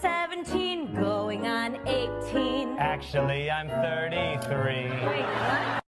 17, going on 18. Actually, I'm 33. Wait.